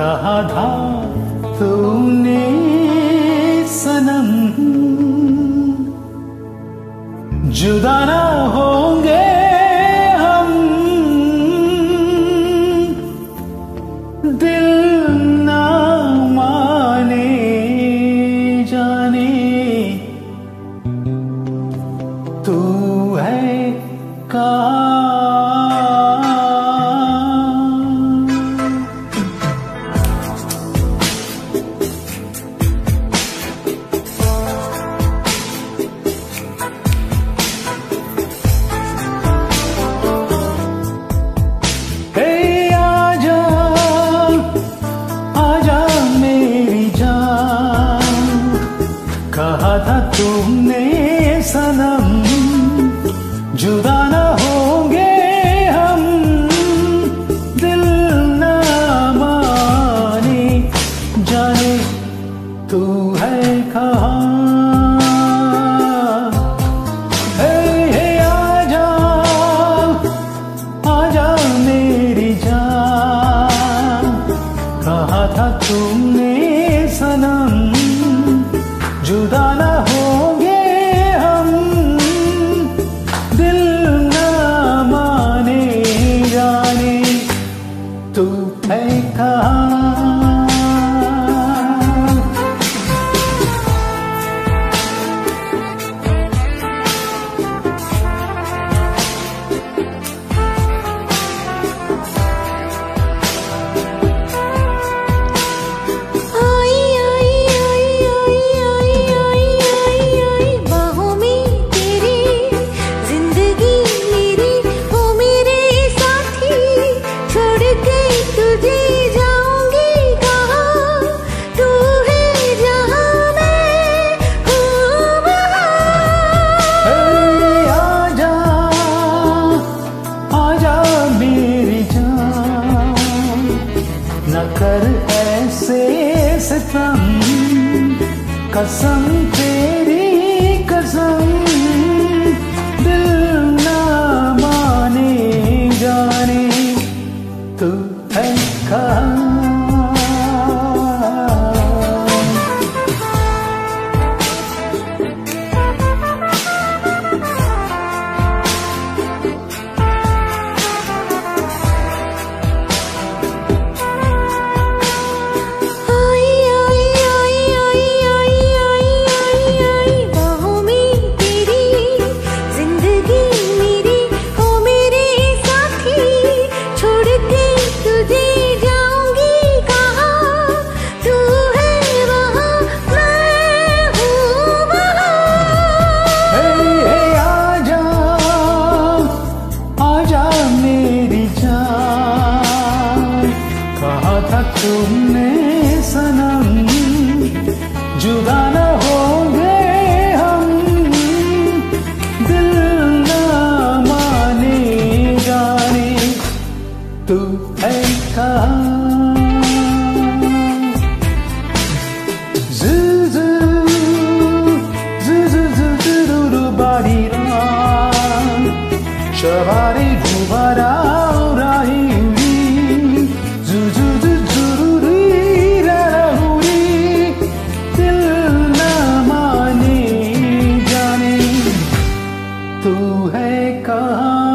कहा था तूने सनम। जुदा ना होंगे हम। दिल ना माने जाने। तुमने सनम जुदा न होंगे हम दिल न माने जाने तू है कहाँ। तुमने कसम तेरी कसम दिल ना माने जाने तू है कहा? तुमने सनम जुदा न गए हम दिल न माने जाने तू ऐसा Shabari कहा